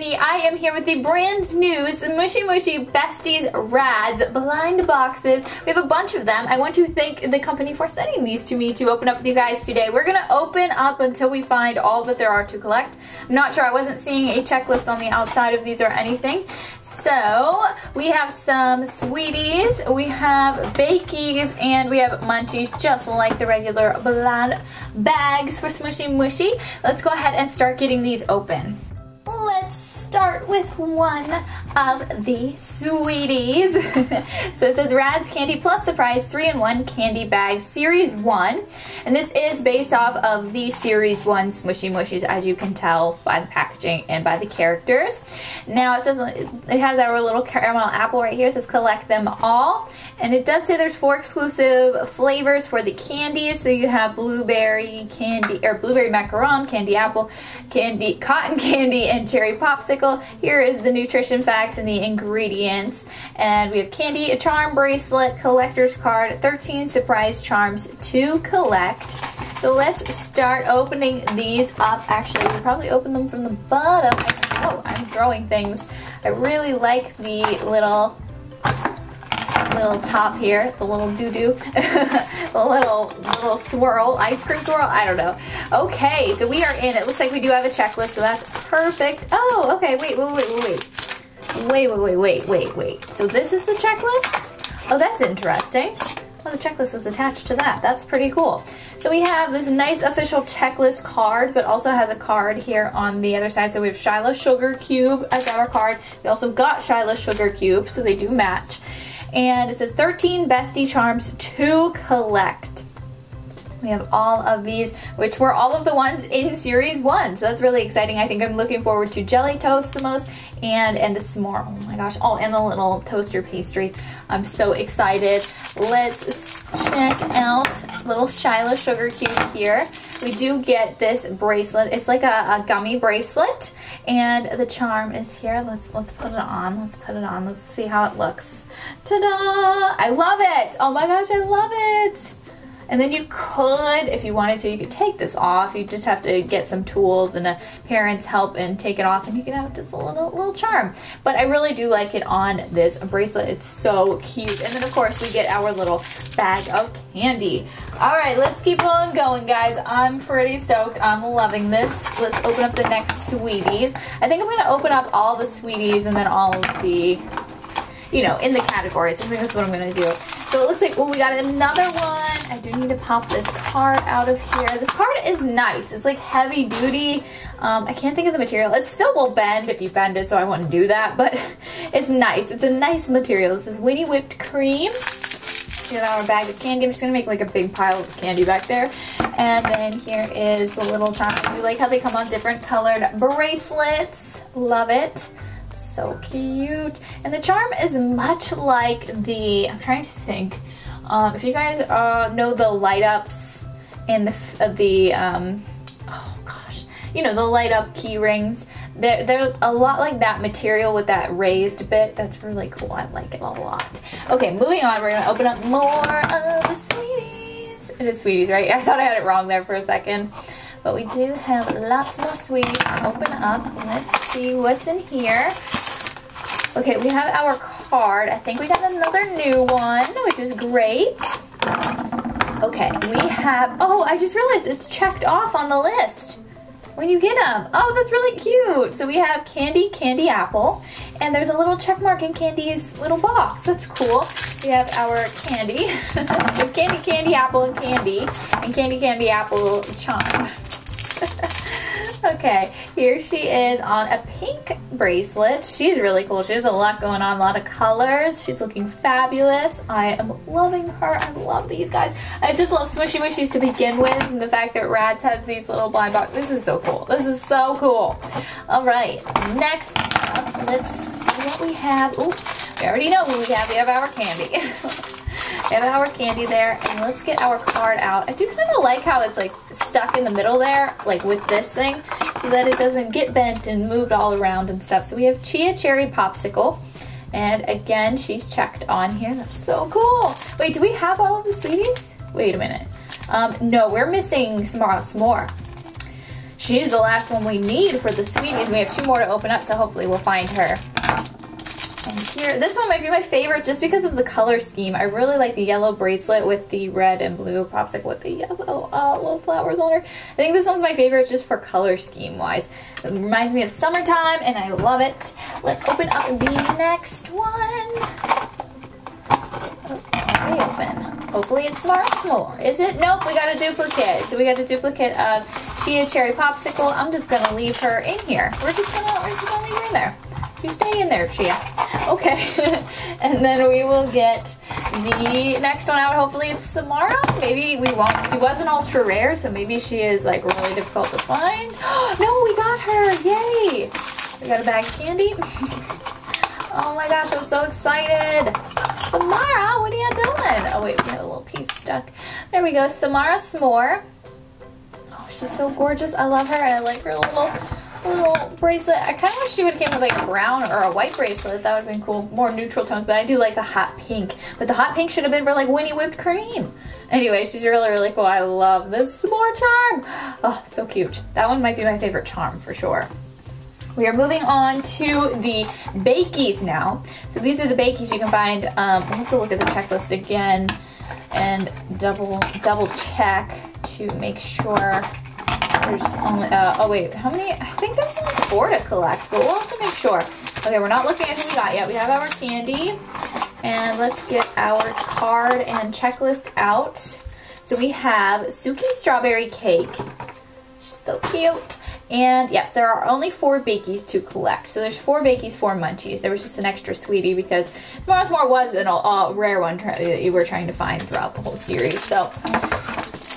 Tiffany. I am here with the brand new Smooshy Mushy Besties Radz blind boxes. We have a bunch of them. I want to thank the company for sending these to me to open up with you guys today. We're going to open up until we find all that there are to collect. I'm not sure. I wasn't seeing a checklist on the outside of these or anything. So we have some sweeties, we have bakies, and we have munchies just like the regular blind bags for Smooshy Mushy. Let's go ahead and start getting these open. Let's start with one of the sweeties. so it says Radz Candy Plus Surprise 3-in-1 Candy Bag Series 1. And this is based off of the Series 1 Smooshy Mushies as you can tell by the packaging and by the characters. Now it says it has our little caramel apple right here. It says collect them all. And it does say there's four exclusive flavors for the candies. So you have blueberry candy or blueberry macaron, candy apple, candy cotton candy, and cherry popsicle. Here is the nutrition facts and the ingredients. And we have candy, a charm bracelet, collector's card, 13 surprise charms to collect. So let's start opening these up. Actually, we'll probably open them from the bottom. Oh, I'm throwing things. I really like the little little top here, the little doo-doo, the little little swirl, ice cream swirl, I don't know. Okay, so we are in. It looks like we do have a checklist, so that's perfect. Oh, okay, wait, wait, wait, wait, wait. Wait, wait, wait, wait, wait. So this is the checklist? Oh, that's interesting. Well, the checklist was attached to that. That's pretty cool. So we have this nice official checklist card, but also has a card here on the other side. So we have Shyla Sugar Cube as our card. We also got Shyla Sugar Cube, so they do match and it says 13 bestie charms to collect. We have all of these, which were all of the ones in series one. So that's really exciting. I think I'm looking forward to jelly toast the most and and the s'more. Oh my gosh. Oh, and the little toaster pastry. I'm so excited. Let's check out little Shyla sugar cube here. We do get this bracelet. It's like a, a gummy bracelet and the charm is here. Let's let's put it on. Let's put it on. Let's see how it looks. Ta-da! I love it! Oh my gosh, I love it! And then you could, if you wanted to, you could take this off. You just have to get some tools and a parent's help and take it off and you can have just a little, little charm. But I really do like it on this bracelet. It's so cute. And then of course we get our little bag of candy. All right, let's keep on going, guys. I'm pretty stoked. I'm loving this. Let's open up the next sweeties. I think I'm gonna open up all the sweeties and then all of the, you know, in the categories. I think that's what I'm gonna do. So it looks like, oh, we got another one. I do need to pop this card out of here. This card is nice. It's like heavy duty. Um, I can't think of the material. It still will bend if you bend it, so I wouldn't do that, but it's nice. It's a nice material. This is Winnie Whipped Cream. Get our bag of candy. I'm just to make like a big pile of candy back there. And then here is the little time. I like how they come on different colored bracelets. Love it so cute. And the charm is much like the, I'm trying to think, um, if you guys uh, know the light ups and the, uh, the um, oh gosh, you know, the light up key rings, they're, they're a lot like that material with that raised bit. That's really cool. I like it a lot. Okay, moving on, we're gonna open up more of the sweeties. It is sweeties, right? I thought I had it wrong there for a second. But we do have lots more sweeties open up. Let's see what's in here. Okay, we have our card. I think we got another new one, which is great. Okay, we have, oh, I just realized it's checked off on the list when you get them. Oh, that's really cute. So we have Candy, Candy Apple, and there's a little check mark in Candy's little box. That's cool. We have our candy. so candy, Candy Apple, and Candy, and Candy, Candy Apple charm. Okay, here she is on a pink bracelet. She's really cool. She has a lot going on, a lot of colors. She's looking fabulous. I am loving her. I love these guys. I just love Smooshy Mushies to begin with and the fact that Radz has these little blind boxes. This is so cool. This is so cool. All right, next up, let's see what we have. Ooh, we already know we have. We have our candy. We have our candy there, and let's get our card out. I do kind of like how it's like stuck in the middle there, like with this thing, so that it doesn't get bent and moved all around and stuff. So we have Chia Cherry Popsicle, and again, she's checked on here. That's so cool. Wait, do we have all of the sweeties? Wait a minute. Um, no, we're missing some more. she's the last one we need for the sweeties. We have two more to open up, so hopefully we'll find her. Here, this one might be my favorite just because of the color scheme. I really like the yellow bracelet with the red and blue popsicle with the yellow uh, little flowers on her. I think this one's my favorite just for color scheme wise. It reminds me of summertime and I love it. Let's open up the next one. Okay, open. Hopefully it's more. Is it? Nope, we got a duplicate. So we got a duplicate of Chia Cherry Popsicle. I'm just gonna leave her in here. We're just gonna, we're just gonna leave her in there. You stay in there, Chia. Okay. and then we will get the next one out. Hopefully it's Samara. Maybe we won't. She was an ultra rare, so maybe she is like really difficult to find. no, we got her. Yay. We got a bag of candy. oh my gosh, I'm so excited. Samara, what are you doing? Oh wait, we got a little piece stuck. There we go. Samara S'more. Oh, she's so gorgeous. I love her I like her little little bracelet. I kind of wish she would have came with like a brown or a white bracelet. That would have been cool. More neutral tones, but I do like the hot pink. But the hot pink should have been for like Winnie Whipped Cream. Anyway, she's really, really cool. I love this more charm. Oh, so cute. That one might be my favorite charm for sure. We are moving on to the Bakies now. So these are the Bakies you can find. Um, we'll have to look at the checklist again and double double check to make sure there's only, uh, oh wait, how many? I think there's only four to collect, but we'll have to make sure. Okay, we're not looking at who we got yet. We have our candy. And let's get our card and checklist out. So we have Suki Strawberry Cake. She's so cute. And yes, there are only four Bakies to collect. So there's four Bakies, four Munchies. There was just an extra sweetie because Samara S'more was a uh, rare one that you were trying to find throughout the whole series. So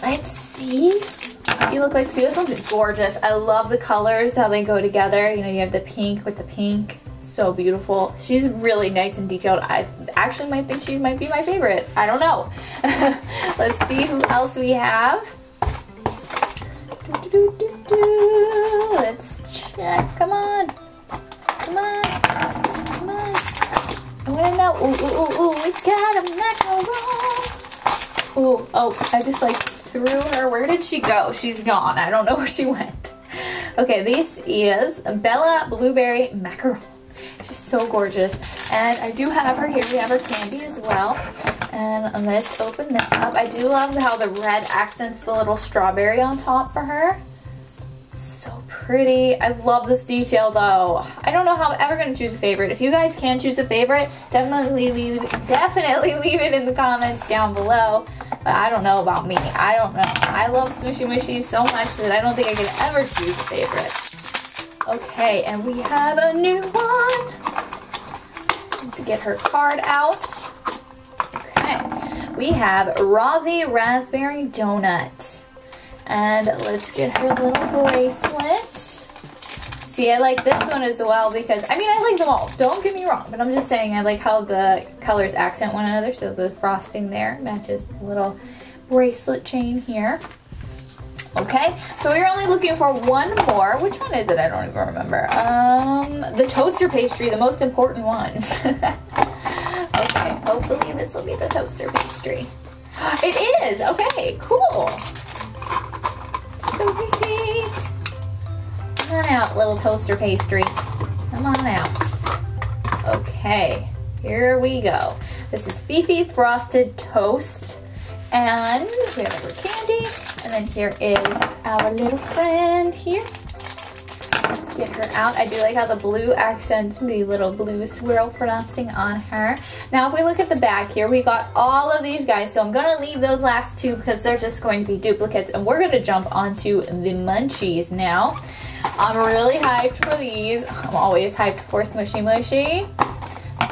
let's see. You look like, see this one's gorgeous. I love the colors, how they go together. You know, you have the pink with the pink. So beautiful. She's really nice and detailed. I actually might think she might be my favorite. I don't know. Let's see who else we have. Do, do, do, Let's check. Come on. Come on. Come on. I want to know. Ooh, ooh, ooh, ooh. We got a macaron. Ooh, oh, I just like through her. Where did she go? She's gone. I don't know where she went. Okay, this is Bella Blueberry Macaron. She's so gorgeous. And I do have her here. We have her candy as well. And let's open this up. I do love how the red accents the little strawberry on top for her. So pretty. I love this detail though. I don't know how I'm ever going to choose a favorite. If you guys can choose a favorite, definitely leave, definitely leave it in the comments down below. But I don't know about me. I don't know. I love Smooshy Mushy so much that I don't think I could ever choose a favorite. Okay, and we have a new one. Let's get her card out. Okay, we have Rosie Raspberry Donut. And let's get her little bracelet. See, I like this one as well because, I mean, I like them all. Don't get me wrong, but I'm just saying I like how the colors accent one another. So the frosting there matches the little bracelet chain here. Okay, so we're only looking for one more. Which one is it? I don't even remember. Um, the toaster pastry, the most important one. okay, hopefully this will be the toaster pastry. It is! Okay, cool. Sweet. Come on out, little toaster pastry. Come on out. Okay, here we go. This is Fifi Frosted Toast. And we have our candy. And then here is our little friend here. Let's get her out. I do like how the blue accents the little blue swirl frosting on her. Now if we look at the back here, we got all of these guys. So I'm going to leave those last two because they're just going to be duplicates. And we're going to jump onto the munchies now. I'm really hyped for these. I'm always hyped for Smooshy Mushy.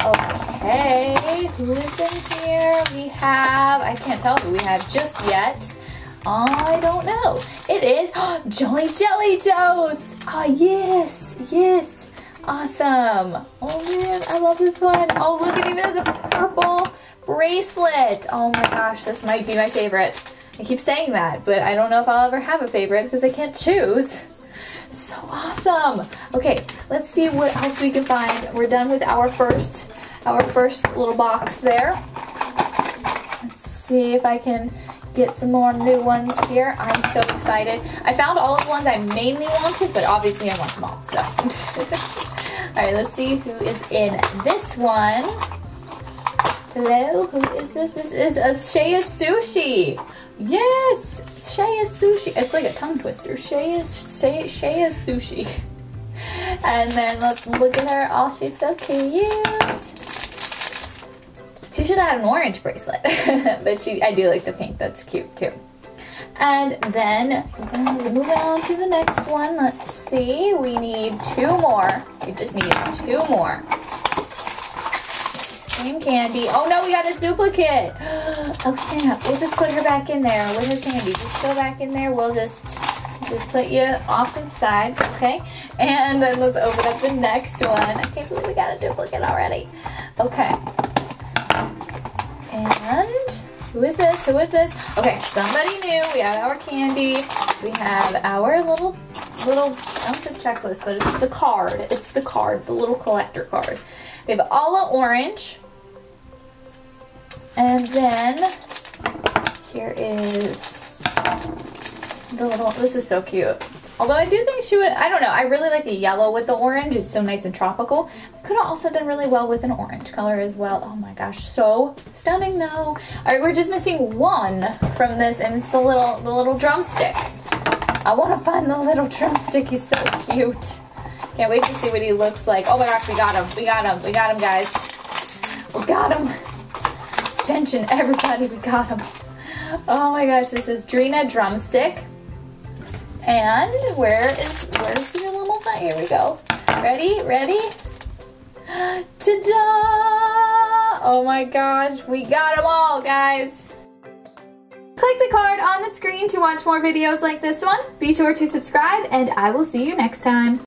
Okay, who is in here? We have, I can't tell who we have just yet. I don't know. It is Jolly Jelly Toast. Oh, yes, yes. Awesome. Oh man, I love this one. Oh, look, it even a purple bracelet. Oh my gosh, this might be my favorite. I keep saying that, but I don't know if I'll ever have a favorite because I can't choose. So awesome. Okay, let's see what else we can find. We're done with our first, our first little box there. Let's see if I can get some more new ones here. I'm so excited. I found all the ones I mainly wanted, but obviously I want them all, so. all right, let's see who is in this one. Hello, who is this? This is a Shea Sushi. Yes, Shea is Sushi. It's like a tongue twister. Shea, is Shea, Shea Sushi. And then let's look at her. Oh, she's so cute. She should have had an orange bracelet, but she, I do like the pink. That's cute too. And then move on to the next one. Let's see. We need two more. We just need two more. Same candy. Oh no, we got a duplicate. Oh snap. We'll just put her back in there with her candy. Just go back in there. We'll just just put you off the side, okay? And then let's open up the next one. I can't believe we got a duplicate already. Okay. And who is this? Who is this? Okay, somebody new. We have our candy. We have our little, little, I don't say checklist, but it's the card. It's the card, the little collector card. We have Alla Orange. And then here is the little, this is so cute. Although I do think she would, I don't know, I really like the yellow with the orange. It's so nice and tropical. Could have also done really well with an orange color as well. Oh my gosh, so stunning though. All right, we're just missing one from this and it's the little, the little drumstick. I want to find the little drumstick. He's so cute. Can't wait to see what he looks like. Oh my gosh, we got him. We got him. We got him, guys. We got him. Attention, everybody, we got him. Oh my gosh, this is Drina Drumstick. And where is, where's your little thing? Here we go. Ready? Ready? Ta-da! Oh my gosh, we got them all, guys. Click the card on the screen to watch more videos like this one. Be sure to subscribe, and I will see you next time.